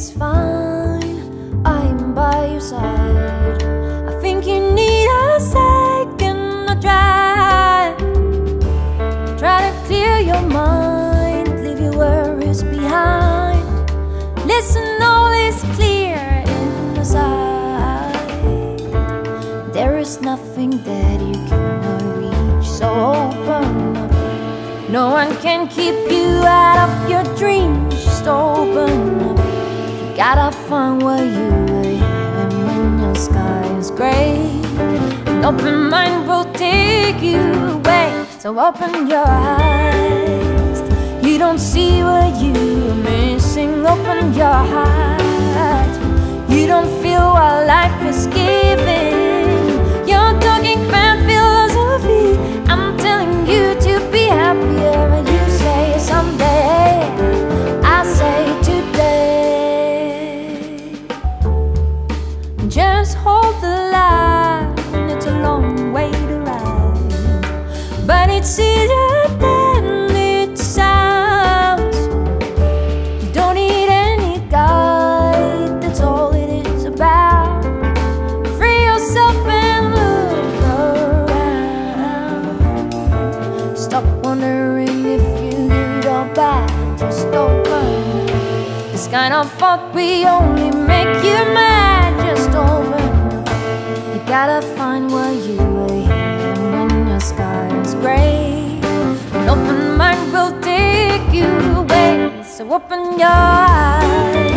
is fine. I'm by your side. I think you need a second to try. Try to clear your mind, leave your worries behind. Listen, all is clear in the sight. There is nothing that you cannot reach, so open up. No one can keep you out of your dreams. You gotta find where you are even when your sky is gray. An open mind will take you away, so open your eyes. You don't see what you're missing, open your heart. You don't feel what life is giving. It's easier than it sounds. You don't need any guide. That's all it is about. Free yourself and look around. Stop wondering if you good or bad. Just open. This kind of fuck we only make you mad. Just open. You gotta find where you So open your eyes.